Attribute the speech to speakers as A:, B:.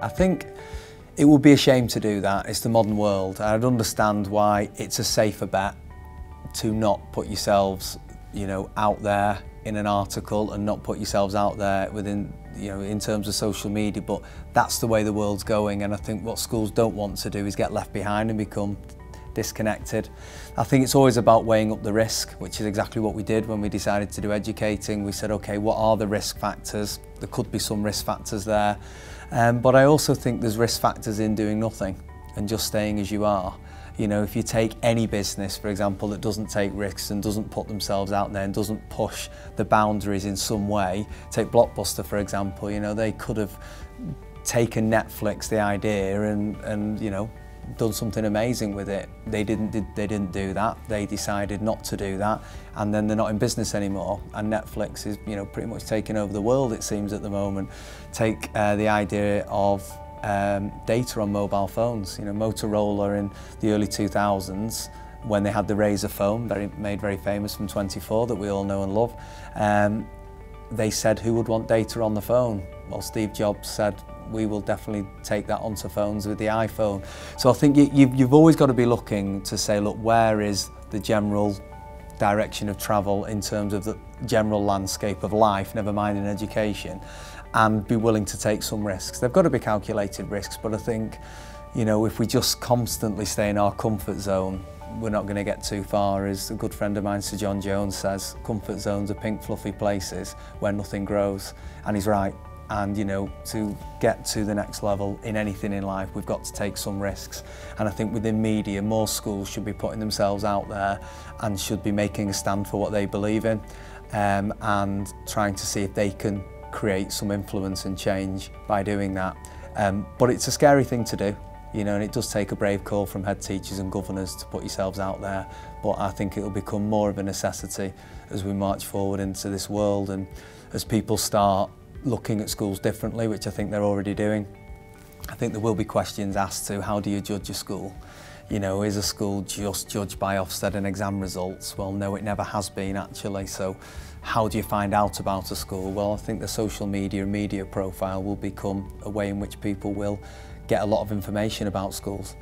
A: I think it would be a shame to do that. It's the modern world. I'd understand why it's a safer bet to not put yourselves, you know, out there in an article and not put yourselves out there within, you know, in terms of social media. But that's the way the world's going. And I think what schools don't want to do is get left behind and become disconnected. I think it's always about weighing up the risk, which is exactly what we did when we decided to do educating. We said, okay, what are the risk factors? There could be some risk factors there. Um, but I also think there's risk factors in doing nothing and just staying as you are. You know, if you take any business, for example, that doesn't take risks and doesn't put themselves out there and doesn't push the boundaries in some way, take Blockbuster, for example, you know, they could have taken Netflix, the idea, and, and you know, done something amazing with it. They didn't, they didn't do that. They decided not to do that, and then they're not in business anymore. And Netflix is, you know, pretty much taking over the world. It seems at the moment. Take uh, the idea of um, data on mobile phones. You know, Motorola in the early 2000s when they had the RAZR phone, very, made very famous from 24 that we all know and love. Um, they said who would want data on the phone? Well, Steve Jobs said we will definitely take that onto phones with the iPhone. So I think you, you've, you've always got to be looking to say, look, where is the general direction of travel in terms of the general landscape of life, never mind in education, and be willing to take some risks. They've got to be calculated risks, but I think, you know, if we just constantly stay in our comfort zone, we're not going to get too far. As a good friend of mine, Sir John Jones, says, comfort zones are pink fluffy places where nothing grows. And he's right. and you know to get to the next level in anything in life we've got to take some risks. And I think within media more schools should be putting themselves out there and should be making a stand for what they believe in um, and trying to see if they can create some influence and change by doing that. Um, but it's a scary thing to do you know and it does take a brave call from head teachers and governors to put yourselves out there. But I think it will become more of a necessity as we march forward into this world and as people start looking at schools differently, which I think they're already doing. I think there will be questions asked to how do you judge a school? You know, is a school just judged by Ofsted and exam results? Well, no, it never has been actually. So how do you find out about a school? Well, I think the social media and media profile will become a way in which people will get a lot of information about schools.